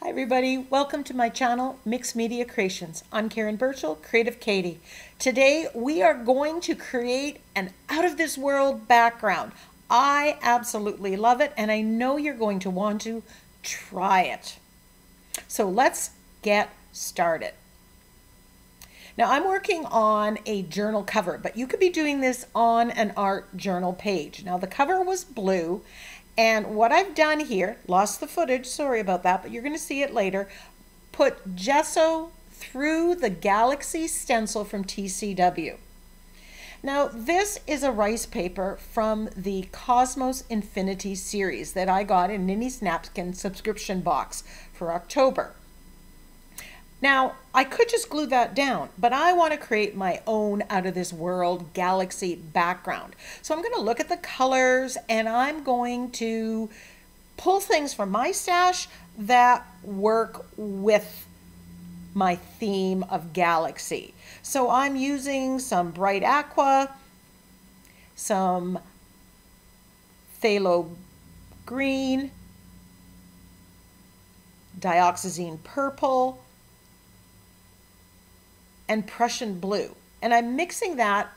Hi everybody, welcome to my channel, Mixed Media Creations. I'm Karen Burchill, Creative Katie. Today we are going to create an out of this world background. I absolutely love it and I know you're going to want to try it. So let's get started. Now I'm working on a journal cover, but you could be doing this on an art journal page. Now the cover was blue, and what I've done here, lost the footage, sorry about that, but you're gonna see it later, put gesso through the Galaxy stencil from TCW. Now, this is a rice paper from the Cosmos Infinity series that I got in Ninny's Napkin subscription box for October. Now, I could just glue that down, but I want to create my own out of this world galaxy background. So I'm going to look at the colors and I'm going to pull things from my stash that work with my theme of galaxy. So I'm using some bright aqua, some phthalo green, dioxazine purple, and Prussian blue. And I'm mixing that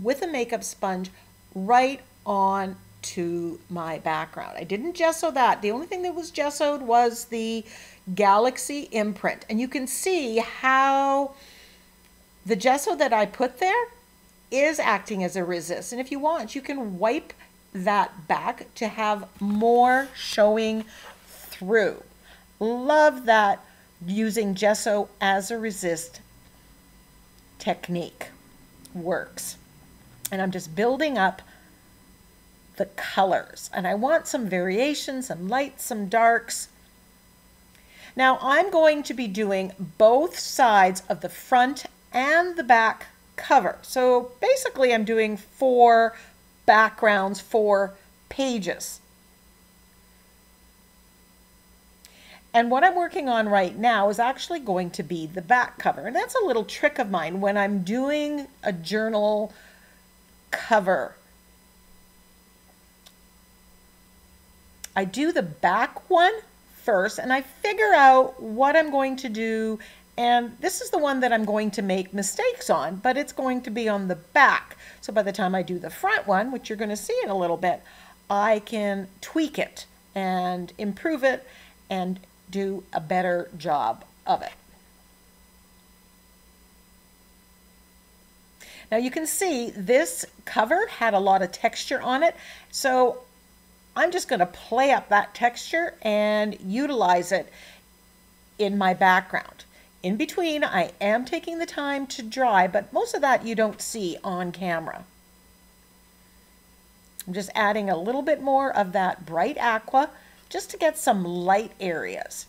with a makeup sponge right on to my background. I didn't gesso that. The only thing that was gessoed was the Galaxy imprint. And you can see how the gesso that I put there is acting as a resist. And if you want, you can wipe that back to have more showing through. Love that using gesso as a resist technique works. And I'm just building up the colors. And I want some variations, some lights, some darks. Now I'm going to be doing both sides of the front and the back cover. So basically I'm doing four backgrounds, four pages. And what I'm working on right now is actually going to be the back cover. And that's a little trick of mine when I'm doing a journal cover. I do the back one first and I figure out what I'm going to do and this is the one that I'm going to make mistakes on, but it's going to be on the back. So by the time I do the front one, which you're going to see in a little bit, I can tweak it and improve it and do a better job of it. Now you can see this cover had a lot of texture on it, so I'm just going to play up that texture and utilize it in my background. In between, I am taking the time to dry, but most of that you don't see on camera. I'm just adding a little bit more of that bright aqua just to get some light areas.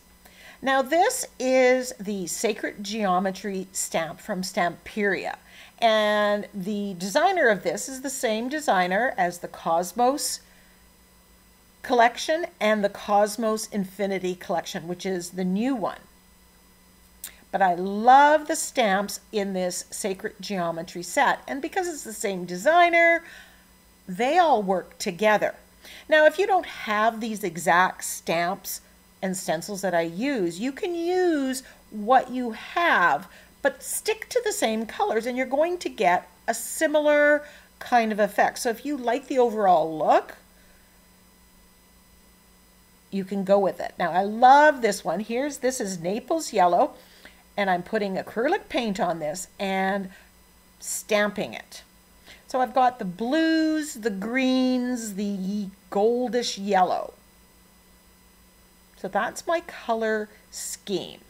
Now this is the Sacred Geometry stamp from Stamperia. And the designer of this is the same designer as the Cosmos collection and the Cosmos Infinity collection, which is the new one. But I love the stamps in this Sacred Geometry set. And because it's the same designer, they all work together. Now, if you don't have these exact stamps and stencils that I use, you can use what you have, but stick to the same colors and you're going to get a similar kind of effect. So if you like the overall look, you can go with it. Now I love this one. Here's, this is Naples Yellow and I'm putting acrylic paint on this and stamping it. So I've got the blues, the greens, the goldish yellow. So that's my color scheme.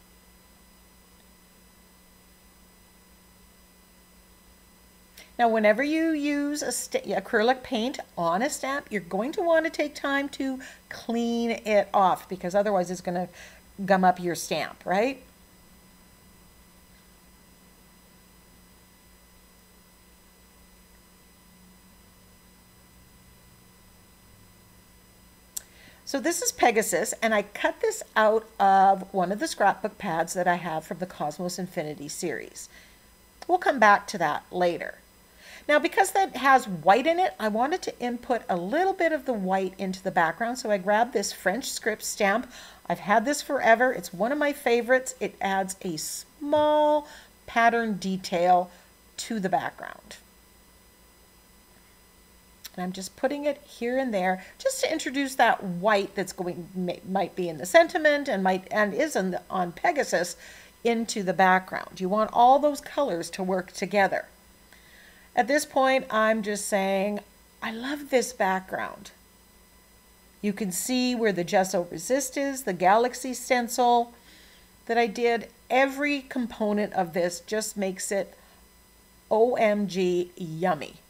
Now, whenever you use a acrylic paint on a stamp, you're going to want to take time to clean it off because otherwise it's going to gum up your stamp, right? So this is Pegasus, and I cut this out of one of the scrapbook pads that I have from the Cosmos Infinity series. We'll come back to that later. Now, because that has white in it, I wanted to input a little bit of the white into the background. So I grabbed this French script stamp. I've had this forever. It's one of my favorites. It adds a small pattern detail to the background. And I'm just putting it here and there just to introduce that white that's going might be in the sentiment and might and is in the, on Pegasus into the background. You want all those colors to work together. At this point, I'm just saying, I love this background. You can see where the gesso resist is, the galaxy stencil that I did. Every component of this just makes it OMG yummy.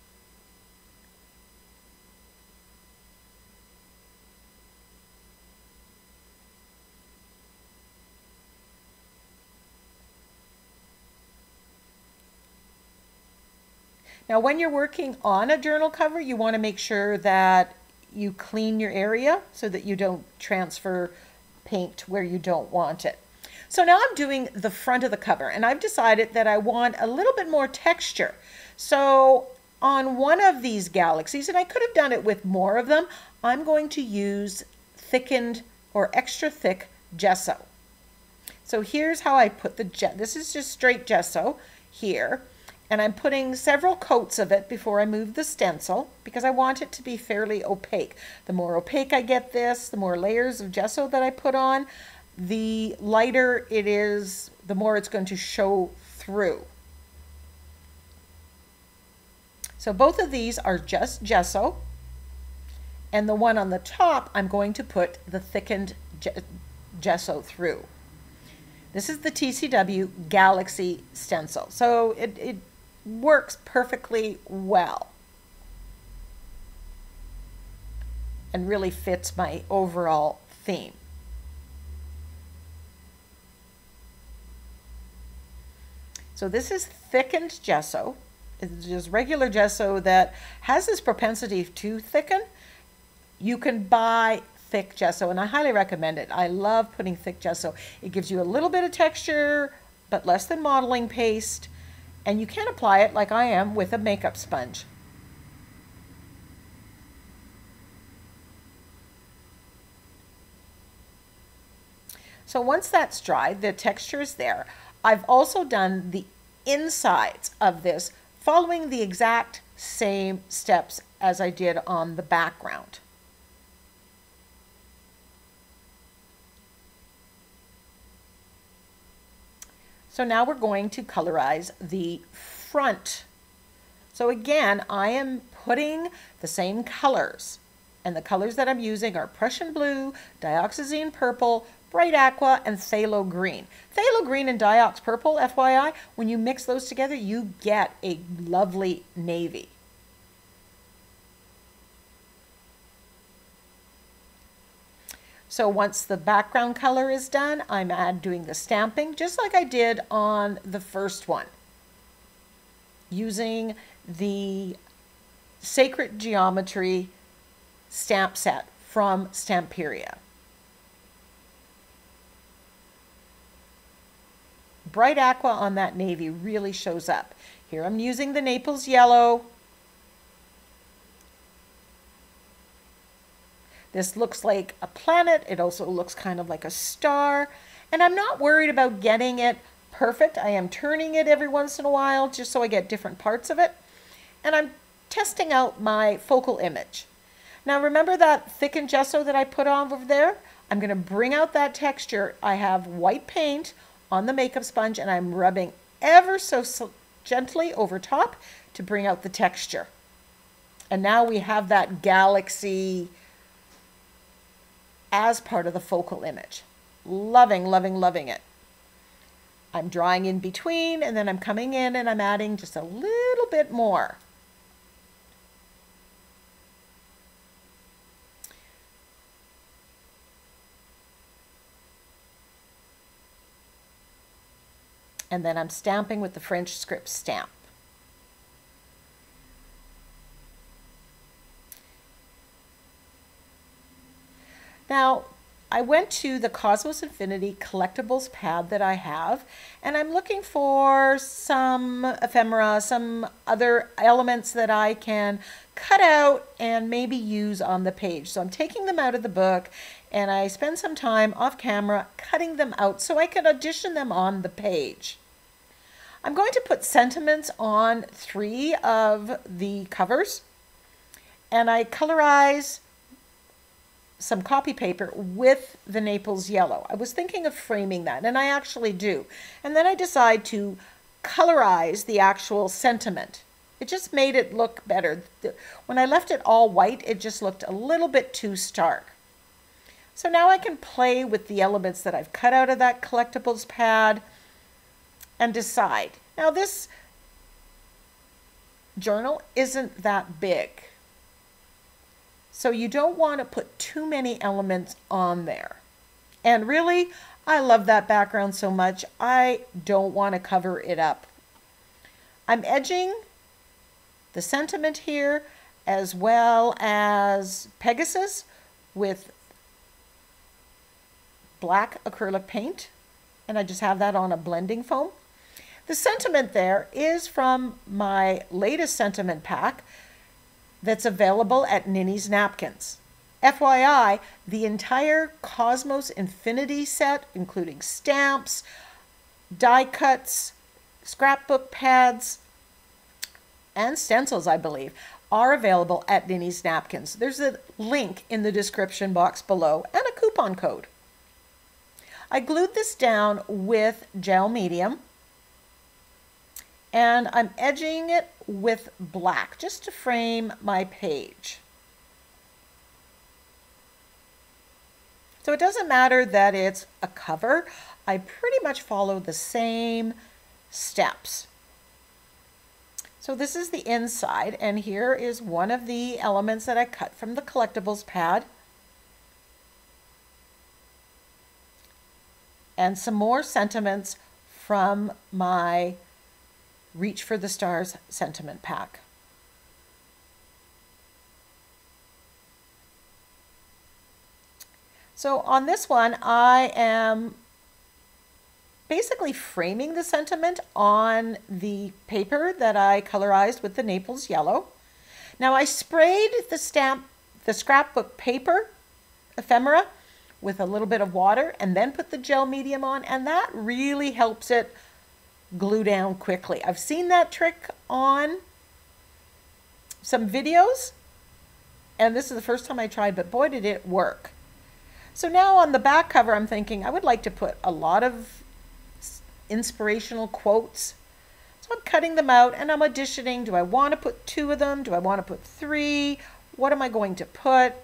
Now, when you're working on a journal cover, you want to make sure that you clean your area so that you don't transfer paint where you don't want it. So now I'm doing the front of the cover and I've decided that I want a little bit more texture. So on one of these galaxies, and I could have done it with more of them, I'm going to use thickened or extra thick gesso. So here's how I put the, gesso. this is just straight gesso here and I'm putting several coats of it before I move the stencil because I want it to be fairly opaque. The more opaque I get this, the more layers of gesso that I put on, the lighter it is, the more it's going to show through. So both of these are just gesso. And the one on the top, I'm going to put the thickened gesso through. This is the TCW Galaxy stencil. So it, it works perfectly well and really fits my overall theme. So this is thickened gesso. It's just regular gesso that has this propensity to thicken. You can buy thick gesso, and I highly recommend it. I love putting thick gesso. It gives you a little bit of texture, but less than modeling paste and you can apply it like I am with a makeup sponge. So once that's dry, the texture is there. I've also done the insides of this following the exact same steps as I did on the background. So now we're going to colorize the front. So again, I am putting the same colors. And the colors that I'm using are Prussian blue, dioxazine purple, bright aqua, and phthalo green. Phthalo green and diox purple, FYI, when you mix those together, you get a lovely navy. So once the background color is done, I'm add doing the stamping just like I did on the first one using the Sacred Geometry stamp set from Stamperia. Bright aqua on that navy really shows up. Here I'm using the Naples yellow This looks like a planet. It also looks kind of like a star. And I'm not worried about getting it perfect. I am turning it every once in a while just so I get different parts of it. And I'm testing out my focal image. Now remember that thickened gesso that I put on over there? I'm going to bring out that texture. I have white paint on the makeup sponge and I'm rubbing ever so, so gently over top to bring out the texture. And now we have that galaxy as part of the focal image. Loving, loving, loving it. I'm drawing in between and then I'm coming in and I'm adding just a little bit more. And then I'm stamping with the French script stamp. Now, I went to the Cosmos Infinity collectibles pad that I have, and I'm looking for some ephemera, some other elements that I can cut out and maybe use on the page. So I'm taking them out of the book and I spend some time off camera cutting them out so I can audition them on the page. I'm going to put sentiments on three of the covers and I colorize some copy paper with the Naples yellow. I was thinking of framing that, and I actually do. And then I decide to colorize the actual sentiment. It just made it look better. When I left it all white, it just looked a little bit too stark. So now I can play with the elements that I've cut out of that collectibles pad and decide. Now this journal isn't that big. So you don't want to put too many elements on there. And really, I love that background so much, I don't want to cover it up. I'm edging the sentiment here as well as Pegasus with black acrylic paint. And I just have that on a blending foam. The sentiment there is from my latest sentiment pack that's available at Ninny's Napkins. FYI, the entire Cosmos Infinity set, including stamps, die cuts, scrapbook pads, and stencils, I believe, are available at Ninny's Napkins. There's a link in the description box below and a coupon code. I glued this down with gel medium and I'm edging it with black just to frame my page. So it doesn't matter that it's a cover, I pretty much follow the same steps. So this is the inside and here is one of the elements that I cut from the collectibles pad. And some more sentiments from my Reach for the Stars sentiment pack. So on this one, I am basically framing the sentiment on the paper that I colorized with the Naples yellow. Now I sprayed the stamp, the scrapbook paper ephemera with a little bit of water and then put the gel medium on and that really helps it glue down quickly. I've seen that trick on some videos, and this is the first time I tried, but boy, did it work. So now on the back cover, I'm thinking I would like to put a lot of inspirational quotes. So I'm cutting them out and I'm auditioning. Do I want to put two of them? Do I want to put three? What am I going to put?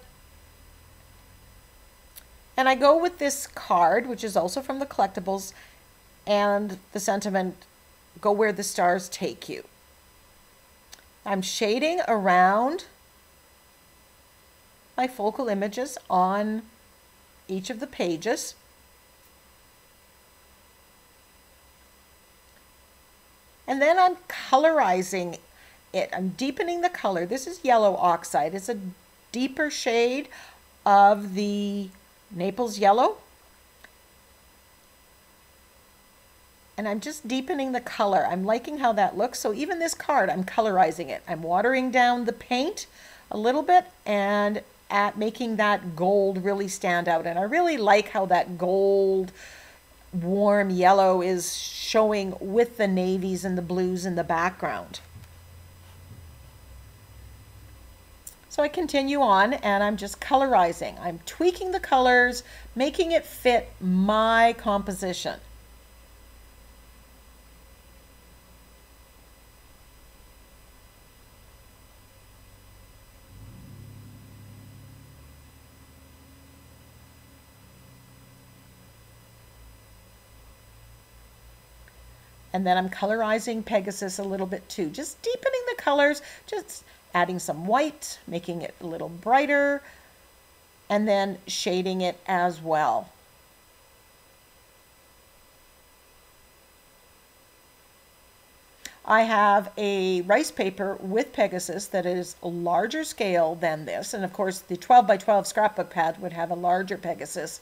And I go with this card, which is also from the collectibles, and the sentiment, go where the stars take you. I'm shading around my focal images on each of the pages. And then I'm colorizing it. I'm deepening the color. This is yellow oxide. It's a deeper shade of the Naples yellow. And I'm just deepening the color. I'm liking how that looks. So even this card, I'm colorizing it. I'm watering down the paint a little bit and at making that gold really stand out. And I really like how that gold warm yellow is showing with the navies and the blues in the background. So I continue on and I'm just colorizing. I'm tweaking the colors, making it fit my composition. And then I'm colorizing Pegasus a little bit too, just deepening the colors, just adding some white, making it a little brighter, and then shading it as well. I have a rice paper with Pegasus that is a larger scale than this. And of course, the 12 by 12 scrapbook pad would have a larger Pegasus.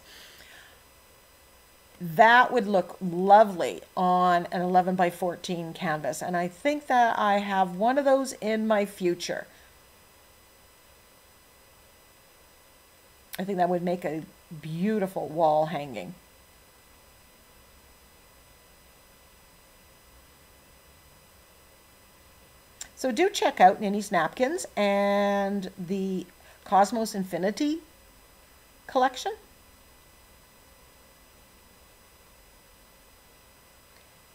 That would look lovely on an 11 by 14 canvas. And I think that I have one of those in my future. I think that would make a beautiful wall hanging. So do check out Ninny's Napkins and the Cosmos Infinity collection.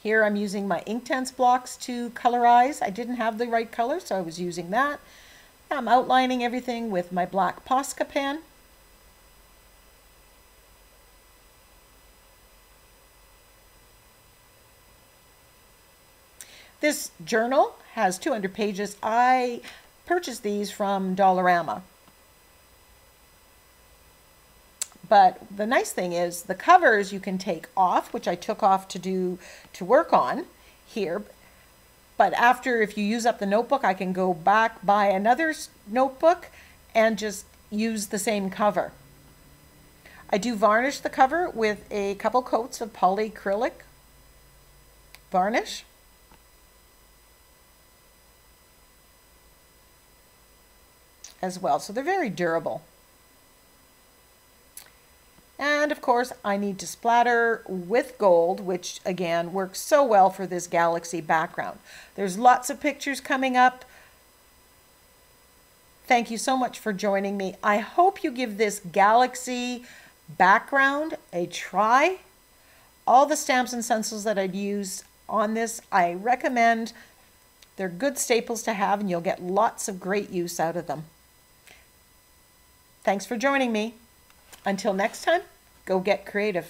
Here I'm using my Inktense blocks to colorize. I didn't have the right color, so I was using that. I'm outlining everything with my black Posca pen. This journal has 200 pages. I purchased these from Dollarama. But the nice thing is the covers you can take off, which I took off to do to work on here. But after, if you use up the notebook, I can go back, buy another notebook and just use the same cover. I do varnish the cover with a couple coats of polyacrylic varnish. as well. So they're very durable. And of course, I need to splatter with gold, which again works so well for this galaxy background. There's lots of pictures coming up. Thank you so much for joining me. I hope you give this galaxy background a try. All the stamps and stencils that I've used on this, I recommend. They're good staples to have and you'll get lots of great use out of them. Thanks for joining me. Until next time, go get creative.